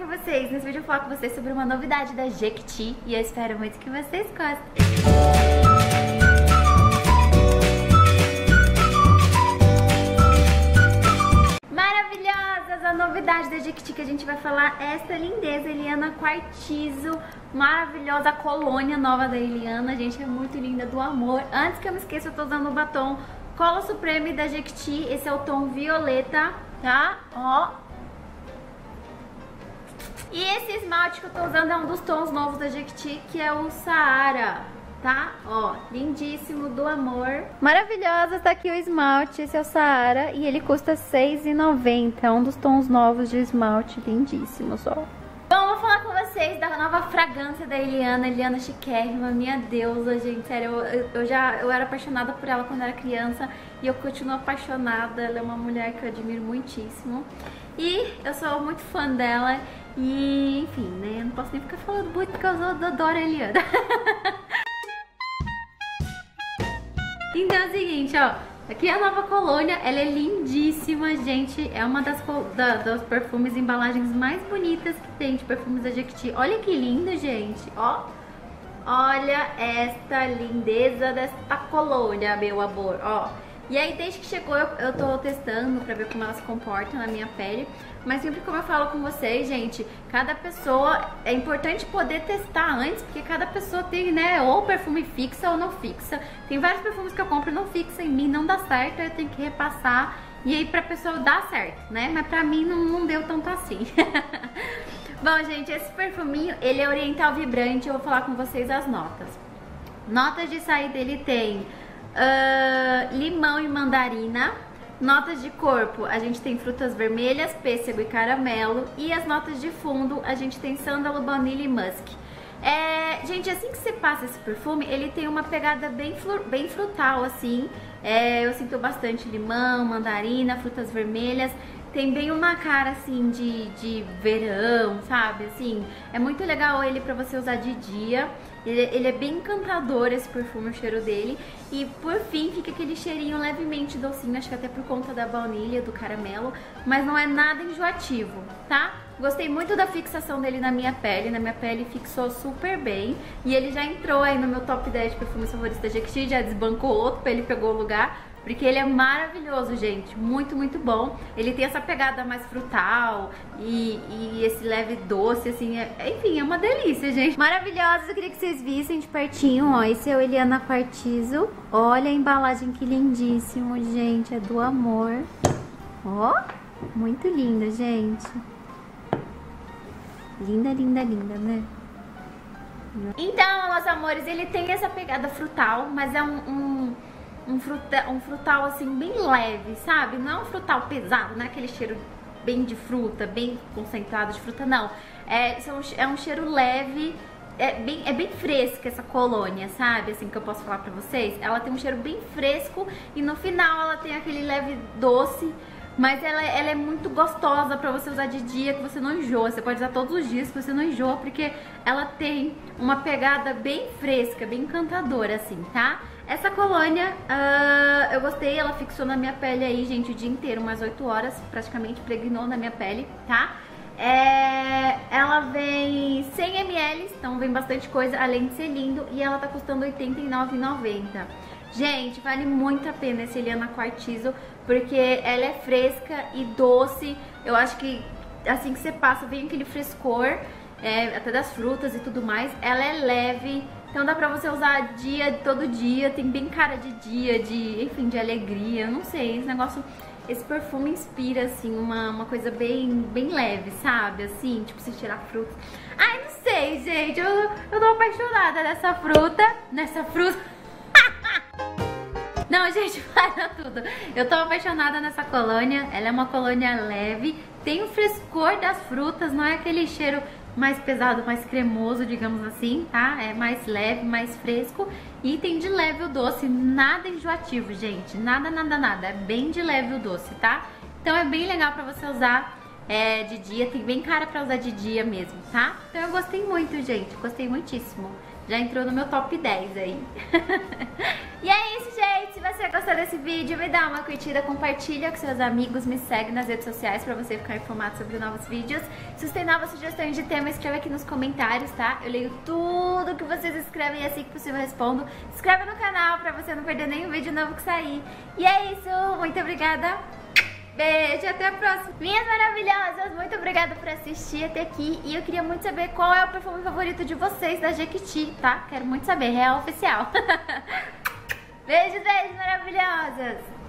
com vocês? Nesse vídeo eu falar com vocês sobre uma novidade da Jequiti e eu espero muito que vocês gostem. Maravilhosas! A novidade da Jequiti que a gente vai falar é essa lindeza, Eliana Quartizo, maravilhosa colônia nova da Eliana, gente, é muito linda, do amor. Antes que eu me esqueça, eu tô usando o batom Cola Supreme da Jequiti, esse é o tom violeta, tá? Ó, e esse esmalte que eu tô usando é um dos tons novos da Jequiti, que é o Saara, tá? Ó, lindíssimo, do amor. Maravilhosa, tá aqui o esmalte, esse é o Saara e ele custa R$6,90. É um dos tons novos de esmalte, lindíssimos, ó. Bom, vou falar com vocês da nova fragrância da Eliana, Eliana Chiquérrima, minha deusa, gente, sério, eu, eu, já eu era apaixonada por ela quando era criança e eu continuo apaixonada, ela é uma mulher que eu admiro muitíssimo e eu sou muito fã dela e, enfim, né, eu não posso nem ficar falando muito porque eu adoro a Eliana. então é o seguinte, ó, Aqui é a nova colônia, ela é lindíssima, gente. É uma das, da, das perfumes embalagens mais bonitas que tem de perfumes da Jequiti. Olha que lindo, gente, ó. Olha esta lindeza desta colônia, meu amor, ó. E aí, desde que chegou, eu, eu tô testando pra ver como ela se comporta na minha pele. Mas sempre como eu falo com vocês, gente, cada pessoa, é importante poder testar antes, porque cada pessoa tem, né, ou perfume fixa ou não fixa. Tem vários perfumes que eu compro não fixa em mim, não dá certo, eu tenho que repassar. E aí pra pessoa dá certo, né? Mas pra mim não, não deu tanto assim. Bom, gente, esse perfuminho, ele é oriental vibrante, eu vou falar com vocês as notas. Notas de saída ele tem uh, limão e mandarina. Notas de corpo, a gente tem frutas vermelhas, pêssego e caramelo. E as notas de fundo, a gente tem sândalo, baunilha e musk. É, gente, assim que você passa esse perfume, ele tem uma pegada bem, bem frutal, assim. É, eu sinto bastante limão, mandarina, frutas vermelhas tem bem uma cara assim de, de verão, sabe? Assim, é muito legal ele pra você usar de dia. Ele, ele, é bem encantador esse perfume, o cheiro dele. E por fim fica aquele cheirinho levemente docinho, acho que até por conta da baunilha, do caramelo. Mas não é nada enjoativo, tá? Gostei muito da fixação dele na minha pele, na minha pele fixou super bem. E ele já entrou aí no meu top 10 de perfumes favoritos da Jequiti, já desbancou outro, ele pegou o lugar. Porque ele é maravilhoso, gente. Muito, muito bom. Ele tem essa pegada mais frutal e, e esse leve doce, assim. É, enfim, é uma delícia, gente. Maravilhosa. Eu queria que vocês vissem de pertinho, ó. Esse é o Eliana Quartizo. Olha a embalagem que lindíssimo, gente. É do amor. Ó, muito linda, gente. Linda, linda, linda, né? Então, meus amores, ele tem essa pegada frutal, mas é um, um um, fruta, um frutal assim bem leve, sabe? Não é um frutal pesado, não é aquele cheiro bem de fruta, bem concentrado de fruta, não. É, é um cheiro leve, é bem, é bem fresca essa colônia, sabe? Assim que eu posso falar pra vocês. Ela tem um cheiro bem fresco e no final ela tem aquele leve doce. Mas ela, ela é muito gostosa pra você usar de dia, que você não enjoa. Você pode usar todos os dias que você não enjoa, porque ela tem uma pegada bem fresca, bem encantadora, assim, tá? Essa colônia, uh, eu gostei, ela fixou na minha pele aí, gente, o dia inteiro, umas 8 horas, praticamente pregnou na minha pele, tá? É, ela vem 100 ml, então vem bastante coisa, além de ser lindo, e ela tá custando R$ 89,90. Gente, vale muito a pena esse Eliana Quartizo, porque ela é fresca e doce, eu acho que assim que você passa vem aquele frescor, é, até das frutas e tudo mais, ela é leve, então dá pra você usar dia, todo dia, tem bem cara de dia, de, enfim, de alegria, não sei, esse negócio, esse perfume inspira, assim, uma, uma coisa bem, bem leve, sabe, assim, tipo, se tirar frutas. Ai, não sei, gente, eu, eu tô apaixonada nessa fruta, nessa fruta... Não, gente, para tudo. Eu tô apaixonada nessa colônia. Ela é uma colônia leve. Tem o frescor das frutas, não é aquele cheiro mais pesado, mais cremoso, digamos assim, tá? É mais leve, mais fresco e tem de leve o doce, nada enjoativo, gente, nada, nada, nada, é bem de leve o doce, tá? Então é bem legal pra você usar é, de dia, tem bem cara pra usar de dia mesmo, tá? Então eu gostei muito, gente, gostei muitíssimo. já entrou no meu top 10 aí. e é isso, você gostou desse vídeo, me dá uma curtida, compartilha com seus amigos, me segue nas redes sociais pra você ficar informado sobre novos vídeos. Se você tem novas sugestões de tema, escreve aqui nos comentários, tá? Eu leio tudo que vocês escrevem e assim que possível respondo. Se inscreve no canal pra você não perder nenhum vídeo novo que sair. E é isso. Muito obrigada. Beijo, até a próxima. Minhas maravilhosas, muito obrigada por assistir até aqui. E eu queria muito saber qual é o perfume favorito de vocês da Jequiti, tá? Quero muito saber, real oficial. beijo, beijo, maravilhosas.